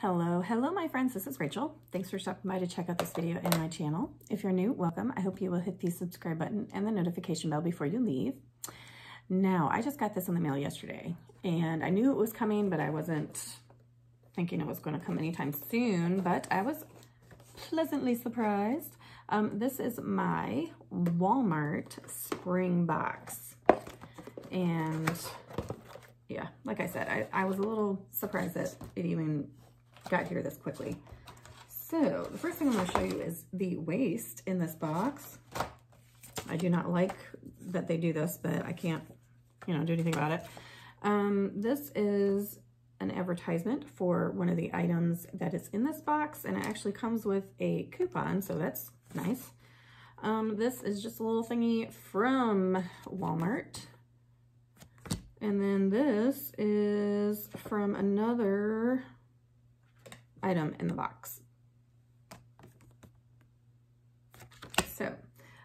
Hello, hello my friends, this is Rachel. Thanks for stopping by to check out this video and my channel. If you're new, welcome. I hope you will hit the subscribe button and the notification bell before you leave. Now, I just got this in the mail yesterday and I knew it was coming, but I wasn't thinking it was going to come anytime soon, but I was pleasantly surprised. Um, this is my Walmart spring box. And yeah, like I said, I, I was a little surprised that it even got here this quickly. So the first thing I'm going to show you is the waste in this box. I do not like that they do this, but I can't, you know, do anything about it. Um, this is an advertisement for one of the items that is in this box, and it actually comes with a coupon, so that's nice. Um, this is just a little thingy from Walmart. And then this is from another item in the box. So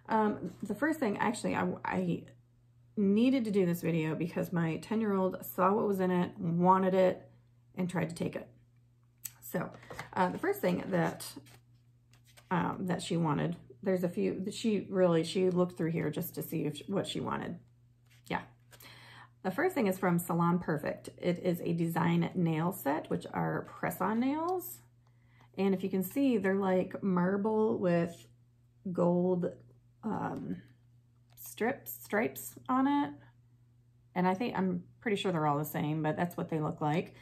um, the first thing, actually, I, I needed to do this video because my 10-year-old saw what was in it, wanted it, and tried to take it. So uh, the first thing that um, that she wanted, there's a few, that she really, she looked through here just to see if, what she wanted. The first thing is from Salon Perfect. It is a design nail set, which are press-on nails. And if you can see, they're like marble with gold um, strips, stripes on it. And I think, I'm pretty sure they're all the same, but that's what they look like.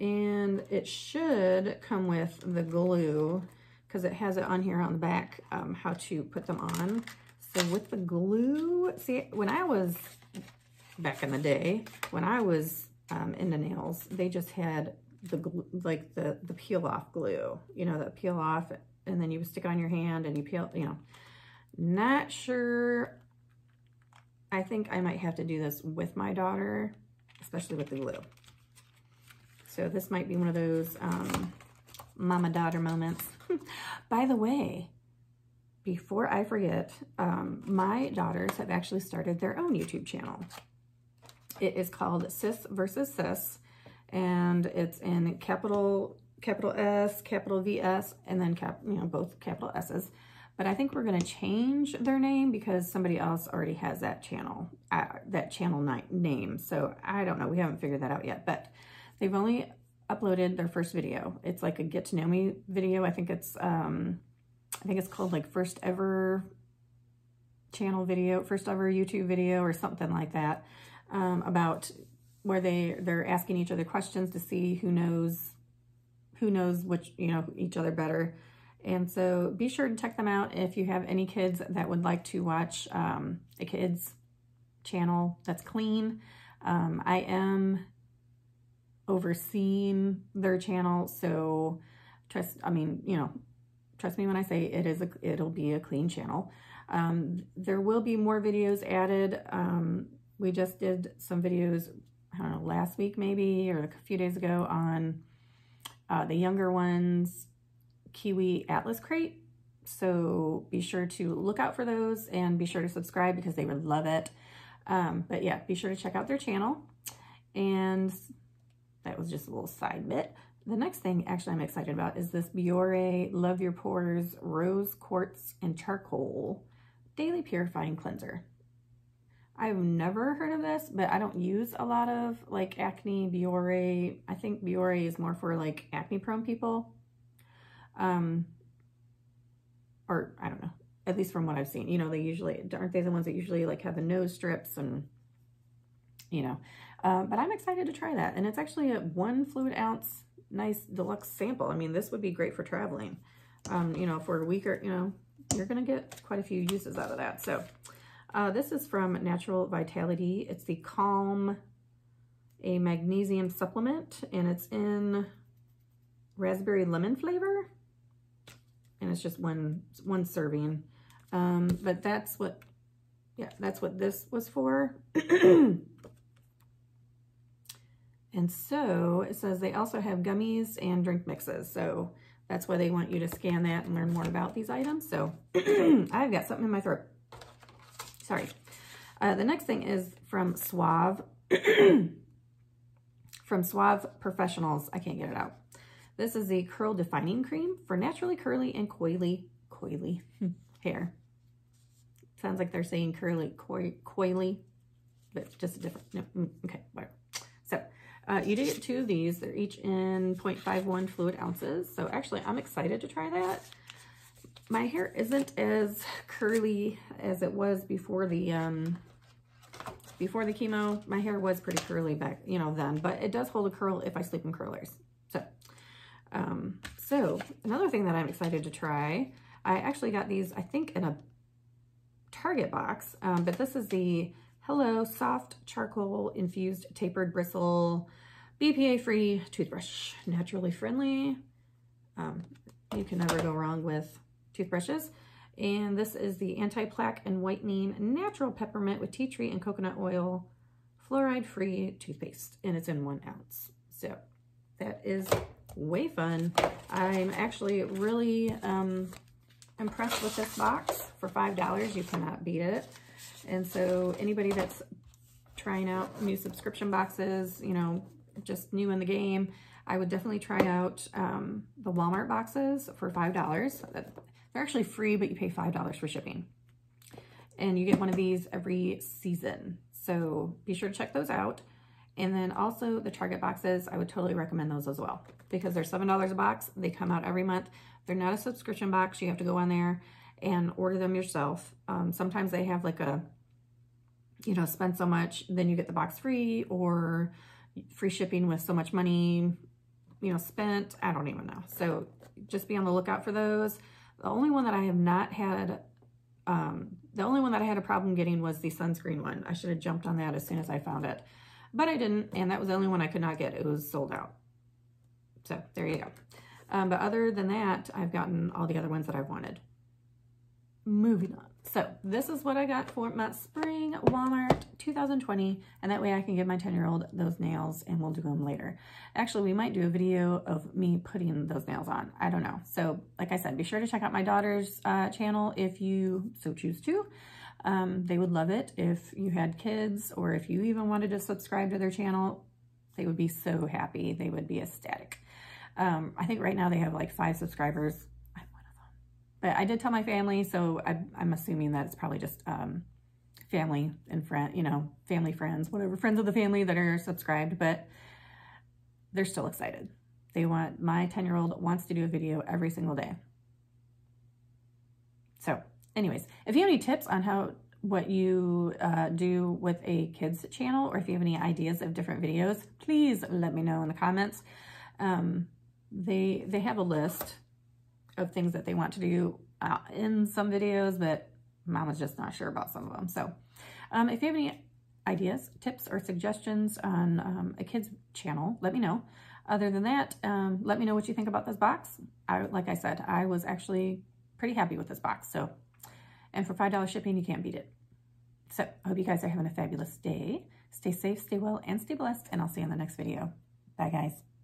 And it should come with the glue because it has it on here on the back um, how to put them on. So with the glue, see, when I was back in the day, when I was um, into nails, they just had the like the, the peel off glue, you know, that peel off and then you stick on your hand and you peel, you know, not sure. I think I might have to do this with my daughter, especially with the glue. So this might be one of those um, mama-daughter moments. By the way, before I forget, um, my daughters have actually started their own YouTube channel. It is called Sis versus Sis, and it's in capital capital S, capital VS, and then cap, you know, both capital S's. But I think we're going to change their name because somebody else already has that channel, uh, that channel name. So I don't know. We haven't figured that out yet, but they've only uploaded their first video. It's like a get to know me video. I think it's, um, I think it's called like first ever channel video, first ever YouTube video or something like that um, about where they, they're asking each other questions to see who knows, who knows which, you know, each other better. And so be sure to check them out if you have any kids that would like to watch um, a kid's channel that's clean. Um, I am overseeing their channel, so trust, I mean, you know, trust me when I say it is a, it'll be a clean channel. Um, there will be more videos added. Um, we just did some videos, I don't know, last week maybe, or a few days ago on uh, the younger ones, Kiwi Atlas Crate. So be sure to look out for those and be sure to subscribe because they would love it. Um, but yeah, be sure to check out their channel. And that was just a little side bit. The next thing actually I'm excited about is this Biore Love Your Pores Rose Quartz and Charcoal Daily Purifying Cleanser. I've never heard of this, but I don't use a lot of like acne Biore. I think Biore is more for like acne prone people. Um, or I don't know, at least from what I've seen, you know, they usually, aren't they the ones that usually like have the nose strips and, you know, uh, but I'm excited to try that. And it's actually a one fluid ounce nice deluxe sample. I mean, this would be great for traveling. Um, you know, for a week or, you know, you're going to get quite a few uses out of that. So uh, this is from Natural Vitality. It's the Calm, a magnesium supplement, and it's in raspberry lemon flavor. And it's just one, one serving. Um, but that's what, yeah, that's what this was for. and so it says they also have gummies and drink mixes. So that's why they want you to scan that and learn more about these items. So I've got something in my throat. Sorry. Uh, the next thing is from Suave. from Suave Professionals. I can't get it out. This is the Curl Defining Cream for naturally curly and coily, coily hair. Sounds like they're saying curly, coy, coily, but just a different, no, mm, okay, whatever. So uh, you do get two of these. They're each in 0.51 fluid ounces. So actually, I'm excited to try that. My hair isn't as curly as it was before the um, before the chemo. My hair was pretty curly back, you know, then, but it does hold a curl if I sleep in curlers. So, um, so another thing that I'm excited to try, I actually got these, I think, in a Target box, um, but this is the Hello Soft Charcoal Infused Tapered Bristle BPA-free toothbrush. Naturally friendly. Um, you can never go wrong with toothbrushes. And this is the Anti-Plaque and Whitening Natural Peppermint with Tea Tree and Coconut Oil Fluoride-Free Toothpaste. And it's in one ounce. So that is way fun. I'm actually really um, impressed with this box. For $5, you cannot beat it. And so anybody that's trying out new subscription boxes, you know, just new in the game, I would definitely try out um, the Walmart boxes for $5. They're actually free, but you pay $5 for shipping. And you get one of these every season. So be sure to check those out. And then also the Target boxes, I would totally recommend those as well because they're $7 a box. They come out every month. They're not a subscription box. You have to go on there and order them yourself. Um, sometimes they have like a, you know, spend so much, then you get the box free or free shipping with so much money, you know, spent. I don't even know. So just be on the lookout for those. The only one that I have not had, um, the only one that I had a problem getting was the sunscreen one. I should have jumped on that as soon as I found it, but I didn't. And that was the only one I could not get. It was sold out. So there you go. Um, but other than that, I've gotten all the other ones that I've wanted. Moving on. So this is what I got for my spring Walmart 2020. And that way I can give my 10-year-old those nails and we'll do them later. Actually, we might do a video of me putting those nails on. I don't know. So like I said, be sure to check out my daughter's uh, channel if you so choose to. Um, they would love it if you had kids or if you even wanted to subscribe to their channel. They would be so happy. They would be ecstatic. Um, I think right now they have like five subscribers. I'm one of them. But I did tell my family, so I, am assuming that it's probably just um, family and friend, you know, family, friends, whatever, friends of the family that are subscribed, but they're still excited. They want, my 10-year-old wants to do a video every single day. So anyways, if you have any tips on how what you uh, do with a kids channel or if you have any ideas of different videos, please let me know in the comments. Um, they they have a list of things that they want to do uh, in some videos, but Mama's just not sure about some of them. So um, if you have any ideas, tips, or suggestions on um, a kid's channel, let me know. Other than that, um, let me know what you think about this box. I, like I said, I was actually pretty happy with this box. So, and for $5 shipping, you can't beat it. So I hope you guys are having a fabulous day. Stay safe, stay well, and stay blessed, and I'll see you in the next video. Bye, guys.